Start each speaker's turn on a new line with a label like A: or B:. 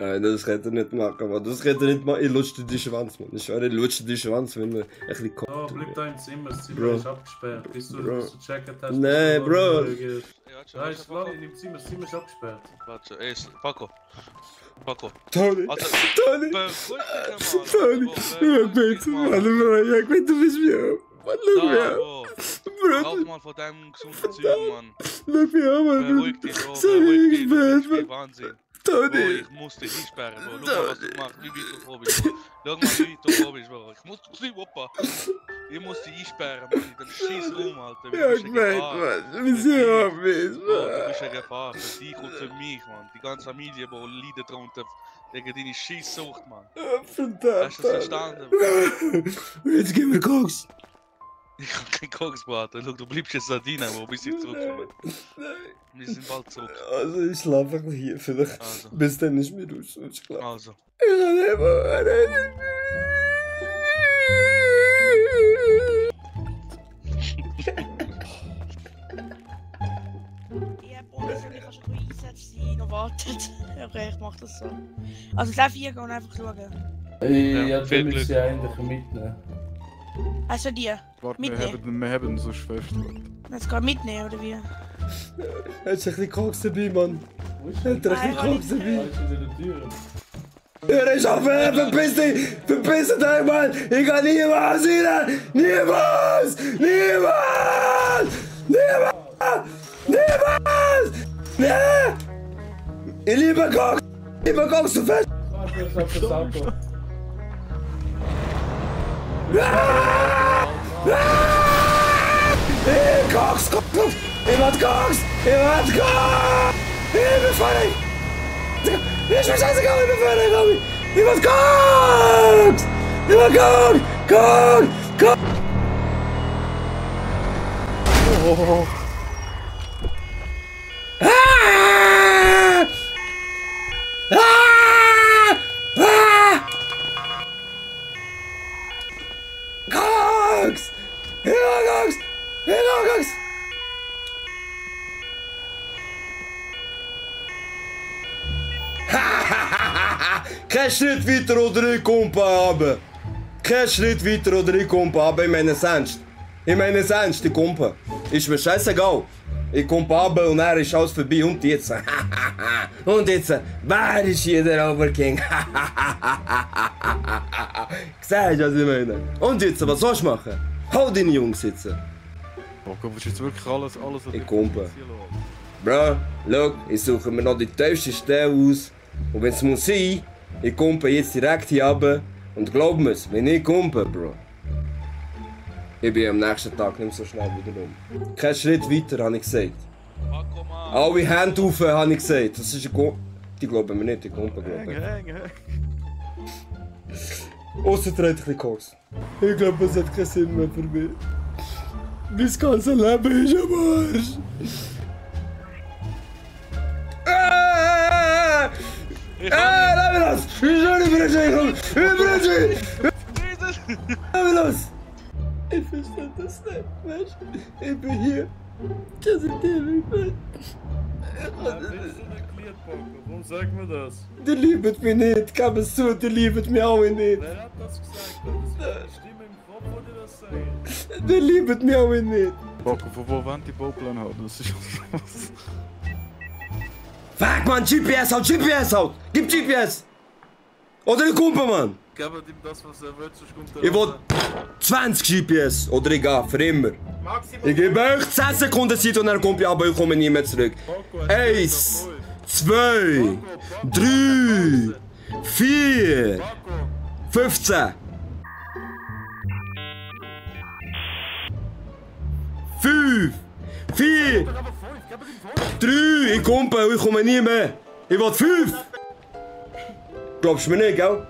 A: Nein, das könnt ihr nicht machen, Mann. Das könnt ihr nicht machen. Ich lutsche die Schwanz, Mann. Ich schwöre, ich lutsche die Schwanz, wenn wir ein bisschen
B: Oh,
A: kommt.
B: bleib da im Zimmer, das Zimmer
A: Bro.
B: ist abgesperrt. Bis du bis du checken hast. Du
A: Bro.
C: Ja, warte,
B: Ja, ist klar,
C: warte,
B: in dem Zimmer, das Zimmer ist abgesperrt.
C: warte, ey, Paco. Paco.
A: Tony!
C: Also,
A: Tony! Tony! Ich bin zu Mann, Bro. Ich bin, du bist mir. Mann, schau mir an.
C: Bro. Rauch mal von deinem gesunden Zeug, Mann.
A: schau mir an, Mann.
C: Beruhig dich, Bro.
A: So
C: Beruhig dich.
A: ich
C: bist wie
A: Mann.
C: Wahnsinn.
A: Tony!
C: ich muss dich einsperren, Bro. Schau mal, was du machst. Wie bist, Bro. Schau mal, wie bist, Bro. Ich muss dich, Opa. Ich muss dich einsperren, Mann. Dem scheiß Raum, Alter.
A: Ja,
C: Gefahr.
A: Mann. Wir sind mich,
C: Bro, du
A: Mann.
C: bist eine Gefahr für dich und für mich, Mann. Die ganze Familie, Bro, leidet darunter wegen deiner Scheisssucht, Mann.
A: Verdammt.
C: Hast du das verstanden?
A: Jetzt gehen wir Koks.
C: Ich hab keinen Koks, Bro, Alter. Schau, du bleibst jetzt Sardine, Bro, bis ich zurückkomme. Wir sind bald zurück.
A: Also, ich schlafe einfach hier. Vielleicht.
C: Also,
A: Bis dann ist mir aus. Ich glaube.
C: also.
A: Ich kann nicht mehr.
D: Ja, Bonus und ich wartet. Okay, ich mach das so. Also, Level 4 gehen und einfach schauen.
B: Ey,
C: Ja,
B: ja,
C: viel Glück.
B: sie eigentlich mitnehmen.
D: Also die.
E: Warte, wir
D: Mitnehmen.
E: haben, wir haben so Schwester.
D: Jetzt kann mitnehmen, oder wie?
A: Hast du ein bisschen Koks dabei, Mann? Hat er ein bisschen Koks dabei?
B: Da ist
A: auf, ey, verpiss dich! Verpiss dich, Mann! Ich kann niemals rein! Niemals! Niemals! Niemals! Niemals! Nee! Ich liebe Koks! Ich liebe Koks, du fest!
B: Warte, ich hab das Auto.
A: Jemand guckt! Jemand guckt! Hilfe, Freddy! Nicht mehr scheißegal, ich bin Freddy, Robby! Jemand guckt! Jemand guckt! Guckt! Guckt! Oh. Kein Schritt weiter oder ich komme runter. Kein Schritt weiter oder ich komme runter. Ich meine es ernst. Ich meine es ernst, ich komme. Ist mir scheißegal. Ich komme runter und er ist alles vorbei. Und jetzt? und jetzt? Wer ist hier der Overking? Siehst du, was ich meine? Und jetzt, was sollst du machen? Hau deine Jungs sitzen.
E: Bock, willst du jetzt wirklich alles, alles
A: Ich komme. Bro, schau, ich suche mir noch die tiefste Stelle aus. Und wenn es muss sein, ich komme jetzt direkt hier runter. Und glaub mir's, wenn ich komme, Bro. Ich bin am nächsten Tag nicht so schnell wieder um. Kein Schritt weiter, habe ich gesagt. Alle Hände auf, habe ich gesagt. Das ist ein Go Die glauben mir nicht, die Kumpe glauben. der hat ein bisschen Koks. Ich glaube, es hat keinen Sinn mehr für mich. Mein ganzes Leben ist am Arsch. Wie soll die ik einkommen? Wie Bremse? Jesus! Aber los! ben hier. das nicht, Mensch. Ik ben hier. Das ist der Weg,
B: Mensch. Waarom zeg me dat?
A: Die me niet, kom eens die me niet.
B: Wer hat das gesagt? Wollte das
A: me ook niet.
E: Bokken, voor wo die houden? Das ist was.
A: Fuck man, GPS out, GPS out! Gib GPS! Oder ich kumpe, Mann!
B: Gebt ihm das, was er will, sonst kommt er
A: Ich will
B: runter.
A: 20 GPS! Oder ich gehe, für immer. Ich gebe euch 10 Sekunden Zeit und dann kommt ich aber ich komme nie mehr zurück. Eins, zwei, drei, vier,
B: Paco,
A: 15. 5, 4,
B: aber fünf, gib ihm fünf.
A: 3, ich komme, ich komme nie mehr. Ich will 5. Drops me there, go.